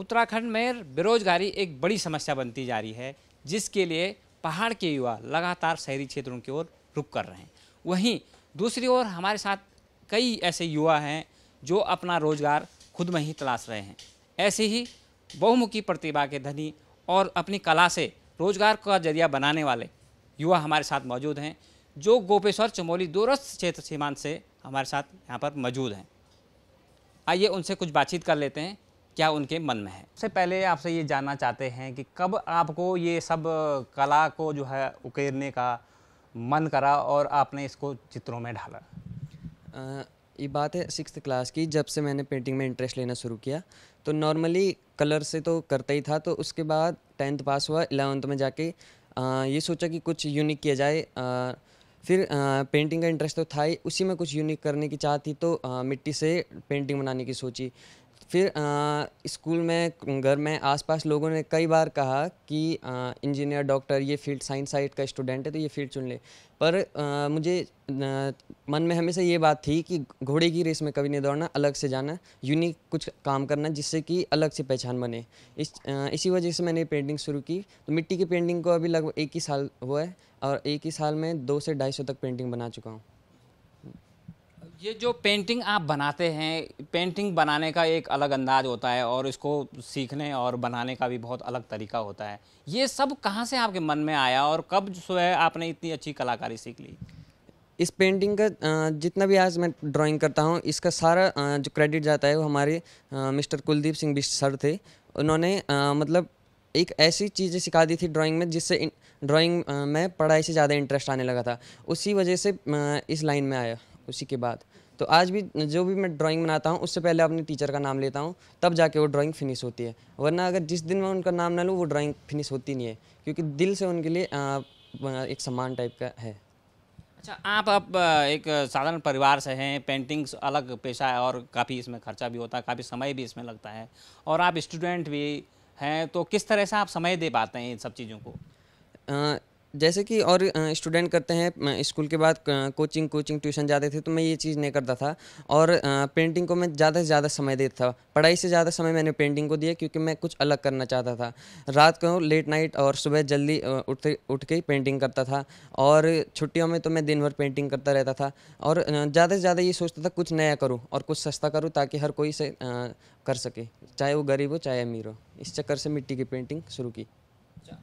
उत्तराखंड में बेरोजगारी एक बड़ी समस्या बनती जा रही है, जिसके लिए पहाड़ के युवा लगातार शहरी क्षेत्रों की ओर रुक कर रहे हैं। वहीं दूसरी ओर हमारे साथ कई ऐसे युवा हैं जो अपना रोज़गार खुद में ही तलाश रहे हैं। ऐसे ही बहुमुखी प्रतिभा के धनी और अपनी कला से रोज़गार का ज़रिया बनाने वाले युवा हमारे साथ मौजूद हैं, जो गोपेश्वर चमोली दूरस्थ क्षेत्र सीमांत से हमारे साथ यहाँ पर मौजूद हैं। आइए उनसे कुछ बातचीत कर लेते हैं। क्या उनके मन में है? सबसे पहले आपसे ये जानना चाहते हैं कि कब आपको ये सब कला को जो है उकेरने का मन करा और आपने इसको चित्रों में ढाला? ये बात है सिक्स क्लास की जब से मैंने पेंटिंग में इंटरेस्ट लेना शुरू किया। तो नॉर्मली कलर से तो करता ही था तो उसके बाद टेंथ पास हुआ इलेवंथ में जाके अ, ये सोचा कि कुछ यूनिक किया जाए। अ, फिर अ, पेंटिंग का इंटरेस्ट तो था ही उसी में कुछ यूनिक करने की चाह थी तो अ, मिट्टी से पेंटिंग बनाने की सोची। फिर स्कूल में घर में आसपास लोगों ने कई बार कहा कि इंजीनियर डॉक्टर ये फ़ील्ड साइंस साइड का स्टूडेंट है तो ये फ़ील्ड चुन ले। पर अ, मुझे अ, मन में हमेशा ये बात थी कि घोड़े की रेस में कभी नहीं दौड़ना अलग से जाना यूनिक कुछ काम करना जिससे कि अलग से पहचान बने। इस अ, इसी वजह से मैंने पेंटिंग शुरू की। तो मिट्टी की पेंटिंग को अभी लगभग एक ही साल हुआ है और एक ही साल में दो से ढाई सौ तक पेंटिंग बना चुका हूँ। ये जो पेंटिंग आप बनाते हैं पेंटिंग बनाने का एक अलग अंदाज होता है और इसको सीखने और बनाने का भी बहुत अलग तरीका होता है। ये सब कहाँ से आपके मन में आया और कब जो है आपने इतनी अच्छी कलाकारी सीख ली? इस पेंटिंग का जितना भी आज मैं ड्राइंग करता हूँ, इसका सारा जो क्रेडिट जाता है वो हमारे मिस्टर कुलदीप सिंह बिष्ट सर थे। उन्होंने मतलब एक ऐसी चीज़ें सिखा दी थी ड्राइंग में जिससे ड्राइंग में पढ़ाई से ज़्यादा इंटरेस्ट आने लगा था। उसी वजह से इस लाइन में आया। उसी के बाद। तो आज भी जो भी मैं ड्राइंग बनाता हूँ उससे पहले अपने टीचर का नाम लेता हूँ तब जाके वो ड्राइंग फिनिश होती है। वरना अगर जिस दिन मैं उनका नाम ना लूँ वो ड्राइंग फिनिश होती नहीं है क्योंकि दिल से उनके लिए एक सम्मान टाइप का है। अच्छा आप अब एक साधारण परिवार से हैं पेंटिंग्स अलग पेशा है और काफ़ी इसमें खर्चा भी होता है काफ़ी समय भी इसमें लगता है और आप स्टूडेंट भी हैं तो किस तरह से आप समय दे पाते हैं इन सब चीज़ों को? जैसे कि और स्टूडेंट करते हैं स्कूल के बाद कोचिंग कोचिंग, ट्यूशन जाते थे तो मैं ये चीज़ नहीं करता था। और पेंटिंग को मैं ज़्यादा से ज़्यादा समय देता था। पढ़ाई से ज़्यादा समय मैंने पेंटिंग को दिया, क्योंकि मैं कुछ अलग करना चाहता था। रात को लेट नाइट और सुबह जल्दी उठते, उठ के पेंटिंग करता था। और छुट्टियों में तो मैं दिन भर पेंटिंग करता रहता था। और ज़्यादा से ज़्यादा ये सोचता था, कुछ नया करूँ और कुछ सस्ता करूँ, ताकि हर कोई से कर सके। चाहे वो गरीब हो, चाहे अमीर हो। इस चक्कर से मिट्टी की पेंटिंग शुरू की।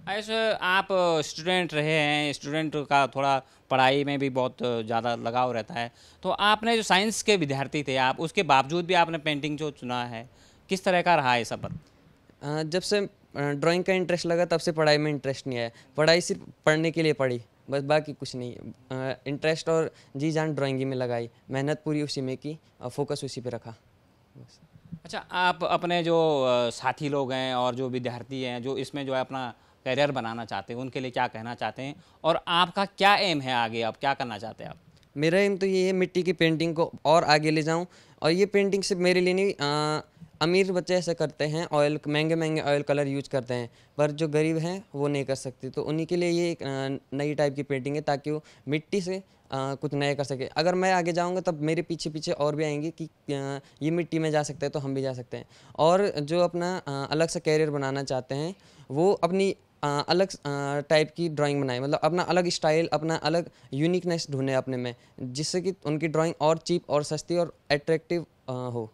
ऐसे आप स्टूडेंट रहे हैं स्टूडेंट का थोड़ा पढ़ाई में भी बहुत ज़्यादा लगाव रहता है। तो आपने जो साइंस के विद्यार्थी थे आप उसके बावजूद भी आपने पेंटिंग जो चुना है किस तरह का रहा है सफ़र जब से ड्राइंग का इंटरेस्ट लगा तब से पढ़ाई में इंटरेस्ट नहीं आया। पढ़ाई सिर्फ़ पढ़ने के लिए पढ़ी बस बाकी कुछ नहीं। इंटरेस्ट और जी जान ड्राइंग में लगाई मेहनत पूरी उसी में की और फोकस उसी पर रखा। बस। अच्छा आप अपने जो साथी लोग हैं और जो विद्यार्थी हैं जो इसमें जो है अपना करियर बनाना चाहते हैं उनके लिए क्या कहना चाहते हैं और आपका क्या एम है आगे? आप क्या करना चाहते हैं आप? मेरा एम तो ये है मिट्टी की पेंटिंग को और आगे ले जाऊँ। और ये पेंटिंग सिर्फ़ मेरे लिए नहीं अ, अमीर बच्चे ऐसे करते हैं ऑयल महँगे महँगे ऑयल कलर यूज़ करते हैं। पर जो गरीब हैं वो नहीं कर सकते। तो उन्हीं के लिए ये एक नई टाइप की पेंटिंग है ताकि वो मिट्टी से अ, कुछ नया कर सके। अगर मैं आगे जाऊँगा तब मेरे पीछे पीछे और भी आएँगे कि अ, ये मिट्टी में जा सकते हैं तो हम भी जा सकते हैं। और जो अपना अ, अलग से कैरियर बनाना चाहते हैं वो अपनी अलग टाइप की ड्राइंग बनाए मतलब अपना अलग स्टाइल अपना अलग यूनिकनेस ढूंढे अपने में जिससे कि उनकी ड्राइंग और चीप और सस्ती और अट्रैक्टिव हो।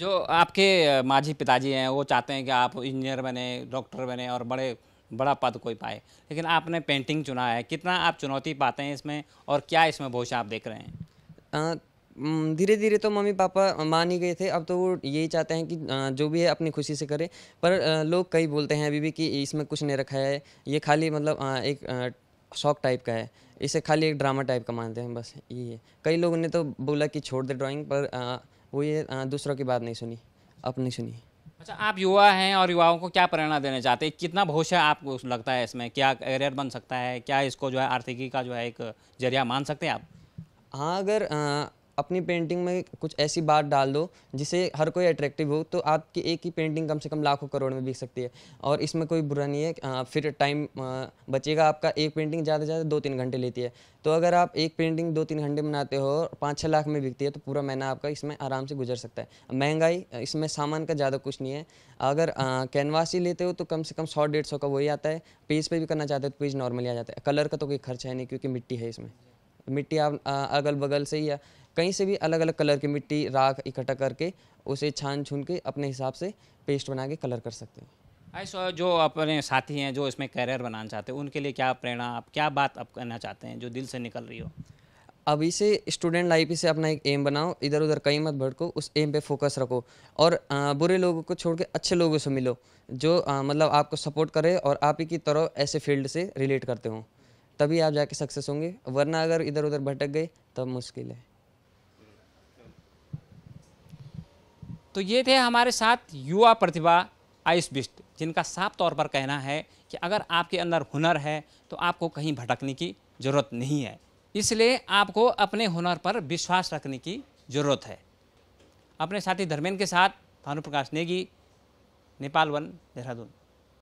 जो आपके माझी पिताजी हैं वो चाहते हैं कि आप इंजीनियर बने डॉक्टर बने और बड़े बड़ा पद कोई पाए। लेकिन आपने पेंटिंग चुना है कितना आप चुनौती पाते हैं इसमें और क्या इसमें भविष्य आप देख रहे हैं? धीरे धीरे तो मम्मी पापा मान ही गए थे। अब तो वो यही चाहते हैं कि जो भी है अपनी खुशी से करे। पर लोग कई बोलते हैं अभी भी कि इसमें कुछ नहीं रखा है। ये खाली मतलब एक शौक टाइप का है। इसे खाली एक ड्रामा टाइप का मानते हैं बस यही है। कई लोगों ने तो बोला कि छोड़ दे ड्राइंग पर वो ये दूसरों की बात नहीं सुनी। अपनी सुनी? अच्छा आप युवा हैं और युवाओं को क्या प्रेरणा देना चाहते हैं? कितना भविष्य आपको लगता है इसमें? क्या करियर बन सकता है? क्या इसको जो है आर्थिकी का जो है एक ज़रिया मान सकते हैं आप? हाँ अगर अपनी पेंटिंग में कुछ ऐसी बात डाल दो जिसे हर कोई अट्रैक्टिव हो तो आपकी एक ही पेंटिंग कम से कम लाखों करोड़ में बिक सकती है। और इसमें कोई बुरा नहीं है आ, फिर टाइम बचेगा आपका एक पेंटिंग ज़्यादा से ज़्यादा दो तीन घंटे लेती है। तो अगर आप एक पेंटिंग दो तीन घंटे बनाते हो और पाँच छः लाख में बिकती है तो पूरा महीना आपका इसमें आराम से गुजर सकता है। महँगाई इसमें सामान का ज़्यादा कुछ नहीं है। अगर कैनवास ही लेते हो तो कम से कम सौ डेढ़ सौ का वही आता है। पेज पे भी करना चाहते हो तो पेज नॉर्मली आ जाता है। कलर का तो कोई खर्चा है नहीं क्योंकि मिट्टी है इसमें। मिट्टी आप अगल बगल से ही कहीं से भी अलग अलग कलर की मिट्टी राख इकट्ठा करके उसे छान छून के अपने हिसाब से पेस्ट बना के कलर कर सकते हैं। ऐसा जो अपने साथी हैं जो इसमें करियर बनाना चाहते हैं उनके लिए क्या प्रेरणा आप क्या बात आप कहना चाहते हैं जो दिल से निकल रही हो? अभी से स्टूडेंट लाइफ से अपना एक एम बनाओ इधर उधर कहीं मत भटको उस एम पे फोकस रखो। और आ, बुरे लोगों को छोड़ के अच्छे लोगों से मिलो जो आ, मतलब आपको सपोर्ट करे और आप ही की तरह ऐसे फ़ील्ड से रिलेट करते हो। तभी आप जाके सक्सेस होंगे वरना अगर इधर उधर भटक गए तब मुश्किल है। तो ये थे हमारे साथ युवा प्रतिभा आयुष बिस्ट जिनका साफ़ तौर पर कहना है कि अगर आपके अंदर हुनर है तो आपको कहीं भटकने की ज़रूरत नहीं है। इसलिए आपको अपने हुनर पर विश्वास रखने की ज़रूरत है। अपने साथी धर्मेंद्र के साथ भानुप्रकाश नेगी, नेपाल वन, देहरादून।